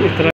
extra